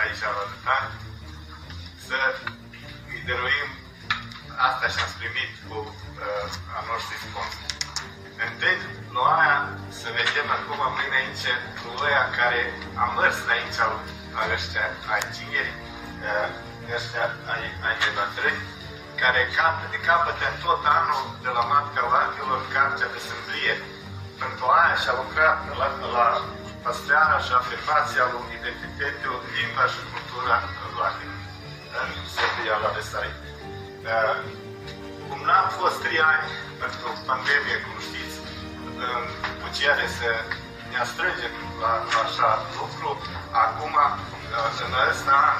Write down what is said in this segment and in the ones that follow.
aici la adunare, să îi dăruim asta și am primit cu uh, a noștri sponsori. Întâi, Noaia, să vedem acum mâine aici cu ăia care am mers aici al, al ăștia, ai tineri, uh, ăștia ai, ai debatrări, care cap, de capătă în tot anul de la Matca Lachilor cartea de sâmbrie. Pentru aia și-a lucrat la, la păstrarea și afirmația lui identitatea, limba și cultura Lachilor în Serbia la Vesarit. Uh, cum n-am fost trei ani pentru pandemie, cum știți, în putere să ne strângem la, la așa lucru, acum, uh, în ăsta an,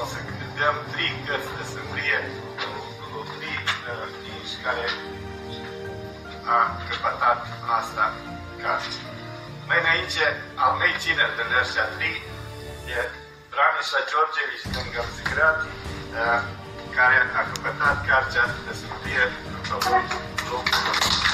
o să dăm trei cărți de sâmbrie Nici care a căpătat asta casă. Mai înainte, al mei tineri de ăștia trei, e Branișa Georgevici din Gărzigrad, care a căpătat cartea de scutie în locul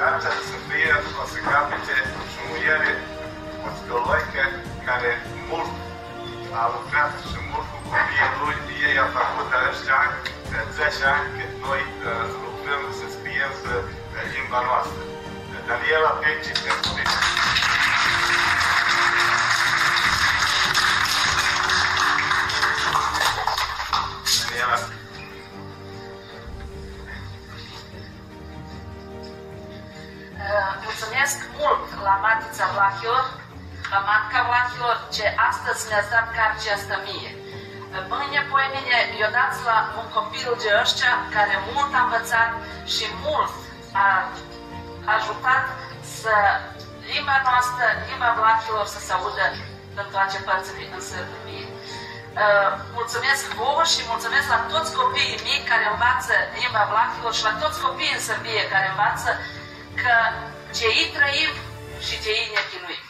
Cartea să fie o să capete și muiere psihologică care mult a lucrat și mult cu copiii lui. Ei a făcut acești ani, 10 ani, cât noi uh, lucrăm să scriem să limba noastră. Daniela Peci, pentru Daniela Mulțumesc mult la Matița Vlahilor, la Matca Vlahilor, ce astăzi mi-a dat cartea asta mie. Mâine, poimine, eu dați la un copil de ăștia care mult a învățat și mult a ajutat să limba noastră, limba Vlahilor să se audă în toate părțile în Sârbie. Uh, mulțumesc vouă și mulțumesc la toți copiii mici care învață limba Vlahilor și la toți copiii în Sârbie care învață că ce ei trăim și ce ei ne chinuim.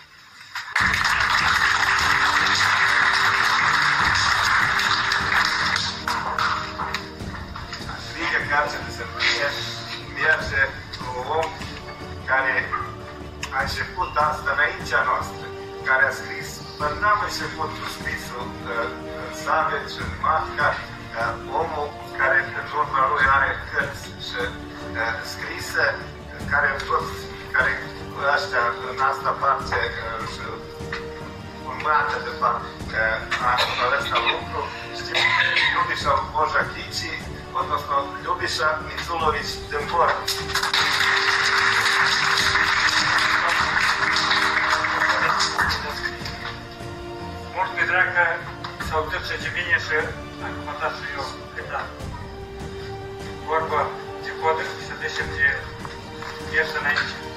Liga Carte de Sărbie merge cu un om care a început asta înaintea noastră, care a scris, până n-am început cu scrisul uh, în Savet și în Matca, uh, omul care în urma lui are cărți și uh, scrise, care toți, care ăștia în asta parte uh, și urmată de fapt uh, a ăsta lucru, știm, Ljubiša Boža Kići, odnosno Ljubiša Miculović Dembor. Mult mi drag că s-au uitat ce bine și am comentat și eu cât am. Vorba de codă, să deșem de Yes and